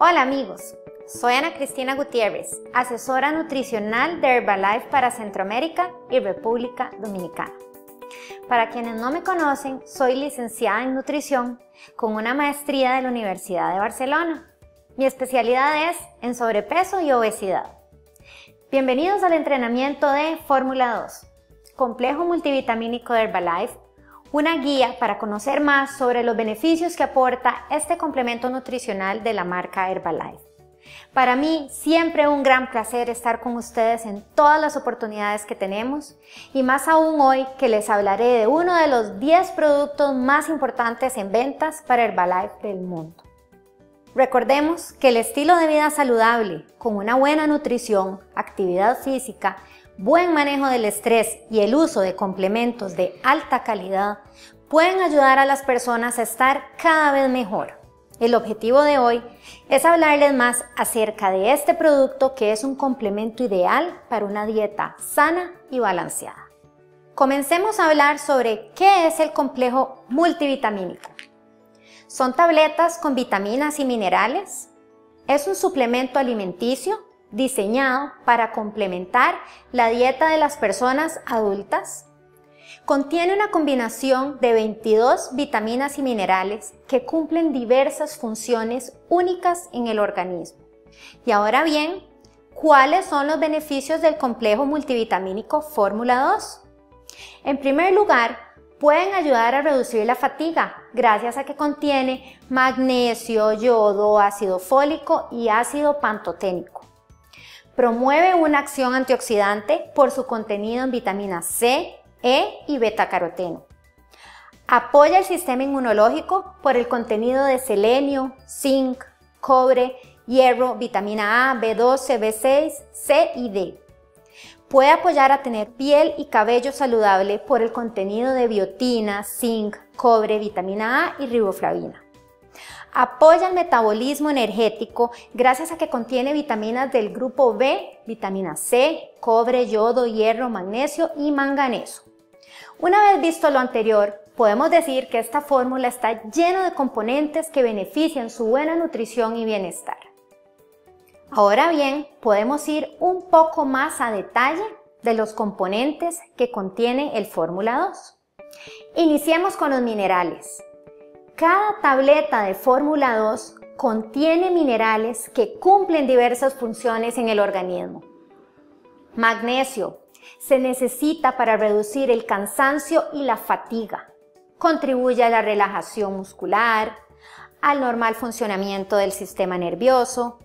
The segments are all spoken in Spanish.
Hola amigos, soy Ana Cristina Gutiérrez, asesora nutricional de Herbalife para Centroamérica y República Dominicana. Para quienes no me conocen, soy licenciada en nutrición con una maestría de la Universidad de Barcelona. Mi especialidad es en sobrepeso y obesidad. Bienvenidos al entrenamiento de Fórmula 2, complejo multivitamínico de Herbalife, una guía para conocer más sobre los beneficios que aporta este complemento nutricional de la marca Herbalife. Para mí siempre un gran placer estar con ustedes en todas las oportunidades que tenemos y más aún hoy que les hablaré de uno de los 10 productos más importantes en ventas para Herbalife del mundo. Recordemos que el estilo de vida saludable, con una buena nutrición, actividad física, buen manejo del estrés y el uso de complementos de alta calidad pueden ayudar a las personas a estar cada vez mejor. El objetivo de hoy es hablarles más acerca de este producto que es un complemento ideal para una dieta sana y balanceada. Comencemos a hablar sobre qué es el complejo multivitamínico. Son tabletas con vitaminas y minerales. Es un suplemento alimenticio diseñado para complementar la dieta de las personas adultas. Contiene una combinación de 22 vitaminas y minerales que cumplen diversas funciones únicas en el organismo. Y ahora bien, ¿cuáles son los beneficios del complejo multivitamínico Fórmula 2? En primer lugar, pueden ayudar a reducir la fatiga gracias a que contiene magnesio, yodo, ácido fólico y ácido pantoténico. Promueve una acción antioxidante por su contenido en vitamina C, E y beta-caroteno. Apoya el sistema inmunológico por el contenido de selenio, zinc, cobre, hierro, vitamina A, B12, B6, C y D. Puede apoyar a tener piel y cabello saludable por el contenido de biotina, zinc, cobre, vitamina A y riboflavina. Apoya el metabolismo energético gracias a que contiene vitaminas del grupo B, vitamina C, cobre, yodo, hierro, magnesio y manganeso. Una vez visto lo anterior, podemos decir que esta fórmula está llena de componentes que benefician su buena nutrición y bienestar. Ahora bien, podemos ir un poco más a detalle de los componentes que contiene el Fórmula 2. Iniciemos con los minerales. Cada tableta de Fórmula 2 contiene minerales que cumplen diversas funciones en el organismo. Magnesio se necesita para reducir el cansancio y la fatiga. Contribuye a la relajación muscular, al normal funcionamiento del sistema nervioso,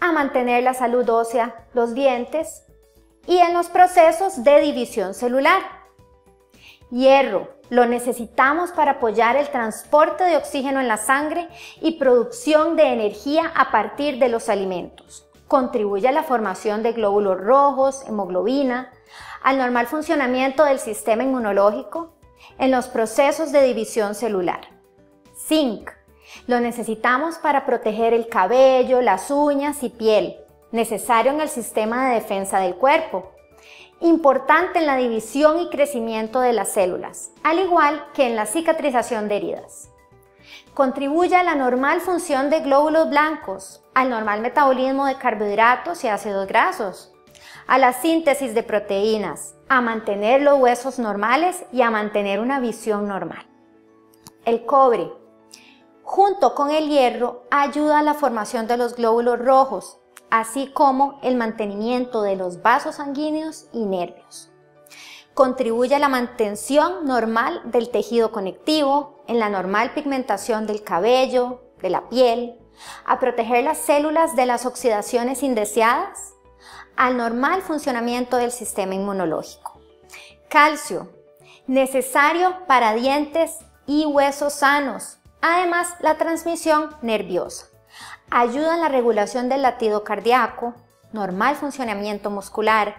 a mantener la salud ósea, los dientes y en los procesos de división celular. Hierro lo necesitamos para apoyar el transporte de oxígeno en la sangre y producción de energía a partir de los alimentos. Contribuye a la formación de glóbulos rojos, hemoglobina, al normal funcionamiento del sistema inmunológico, en los procesos de división celular. Zinc lo necesitamos para proteger el cabello, las uñas y piel, necesario en el sistema de defensa del cuerpo. Importante en la división y crecimiento de las células, al igual que en la cicatrización de heridas. Contribuye a la normal función de glóbulos blancos, al normal metabolismo de carbohidratos y ácidos grasos, a la síntesis de proteínas, a mantener los huesos normales y a mantener una visión normal. El cobre junto con el hierro, ayuda a la formación de los glóbulos rojos, así como el mantenimiento de los vasos sanguíneos y nervios. Contribuye a la mantención normal del tejido conectivo, en la normal pigmentación del cabello, de la piel, a proteger las células de las oxidaciones indeseadas, al normal funcionamiento del sistema inmunológico. Calcio, necesario para dientes y huesos sanos, Además, la transmisión nerviosa ayuda en la regulación del latido cardíaco, normal funcionamiento muscular,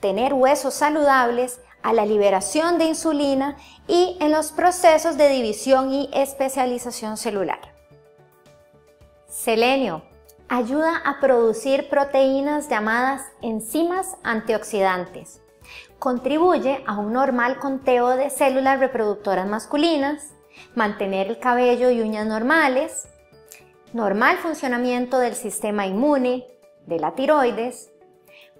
tener huesos saludables, a la liberación de insulina y en los procesos de división y especialización celular. Selenio ayuda a producir proteínas llamadas enzimas antioxidantes. Contribuye a un normal conteo de células reproductoras masculinas, mantener el cabello y uñas normales, normal funcionamiento del sistema inmune, de la tiroides,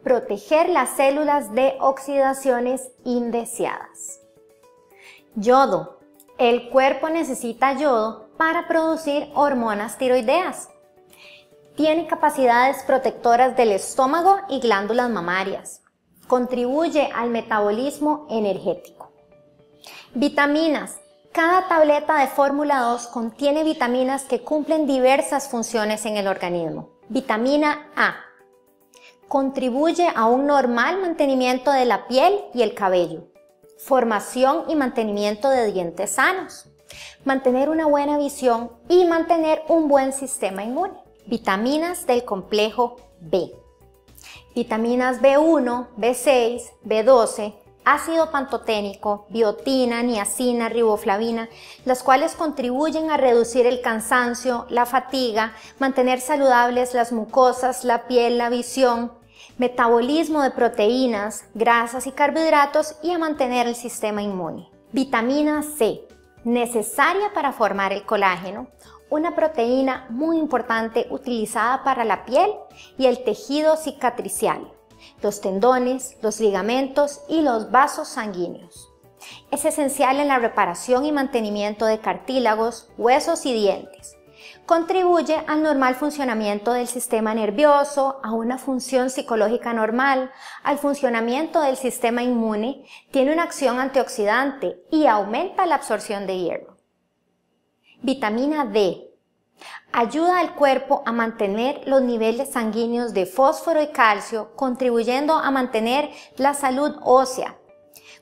proteger las células de oxidaciones indeseadas. Yodo. El cuerpo necesita yodo para producir hormonas tiroideas. Tiene capacidades protectoras del estómago y glándulas mamarias. Contribuye al metabolismo energético. Vitaminas. Cada tableta de fórmula 2 contiene vitaminas que cumplen diversas funciones en el organismo. Vitamina A. Contribuye a un normal mantenimiento de la piel y el cabello. Formación y mantenimiento de dientes sanos. Mantener una buena visión y mantener un buen sistema inmune. Vitaminas del complejo B. Vitaminas B1, B6, B12, ácido pantoténico, biotina, niacina, riboflavina, las cuales contribuyen a reducir el cansancio, la fatiga, mantener saludables las mucosas, la piel, la visión, metabolismo de proteínas, grasas y carbohidratos y a mantener el sistema inmune. Vitamina C, necesaria para formar el colágeno, una proteína muy importante utilizada para la piel y el tejido cicatricial los tendones, los ligamentos y los vasos sanguíneos. Es esencial en la reparación y mantenimiento de cartílagos, huesos y dientes. Contribuye al normal funcionamiento del sistema nervioso, a una función psicológica normal, al funcionamiento del sistema inmune, tiene una acción antioxidante y aumenta la absorción de hierro. Vitamina D Ayuda al cuerpo a mantener los niveles sanguíneos de fósforo y calcio, contribuyendo a mantener la salud ósea.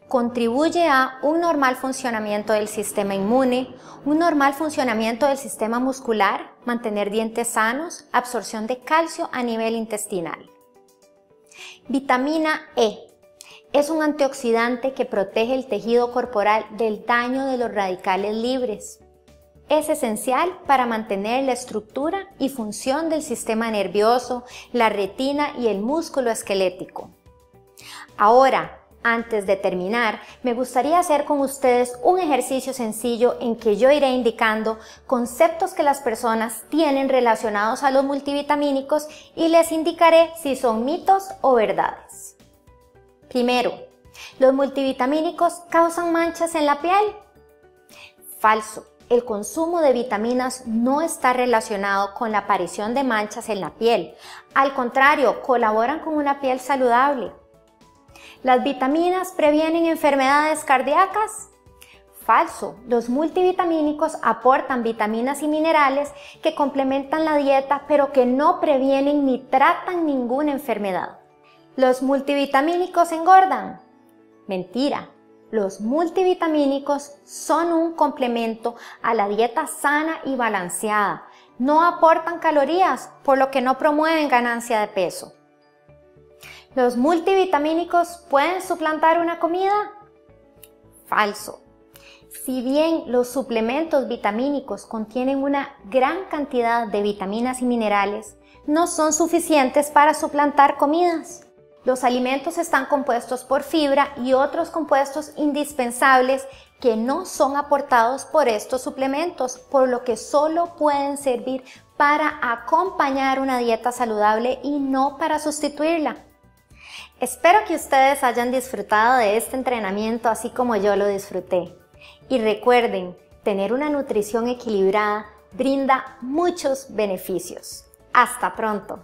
Contribuye a un normal funcionamiento del sistema inmune, un normal funcionamiento del sistema muscular, mantener dientes sanos, absorción de calcio a nivel intestinal. Vitamina E. Es un antioxidante que protege el tejido corporal del daño de los radicales libres es esencial para mantener la estructura y función del sistema nervioso, la retina y el músculo esquelético. Ahora, antes de terminar, me gustaría hacer con ustedes un ejercicio sencillo en que yo iré indicando conceptos que las personas tienen relacionados a los multivitamínicos y les indicaré si son mitos o verdades. Primero, ¿los multivitamínicos causan manchas en la piel? Falso el consumo de vitaminas no está relacionado con la aparición de manchas en la piel. Al contrario, colaboran con una piel saludable. ¿Las vitaminas previenen enfermedades cardíacas? Falso. Los multivitamínicos aportan vitaminas y minerales que complementan la dieta pero que no previenen ni tratan ninguna enfermedad. ¿Los multivitamínicos engordan? Mentira. Los multivitamínicos son un complemento a la dieta sana y balanceada. No aportan calorías, por lo que no promueven ganancia de peso. ¿Los multivitamínicos pueden suplantar una comida? Falso. Si bien los suplementos vitamínicos contienen una gran cantidad de vitaminas y minerales, no son suficientes para suplantar comidas. Los alimentos están compuestos por fibra y otros compuestos indispensables que no son aportados por estos suplementos, por lo que solo pueden servir para acompañar una dieta saludable y no para sustituirla. Espero que ustedes hayan disfrutado de este entrenamiento así como yo lo disfruté. Y recuerden, tener una nutrición equilibrada brinda muchos beneficios. Hasta pronto.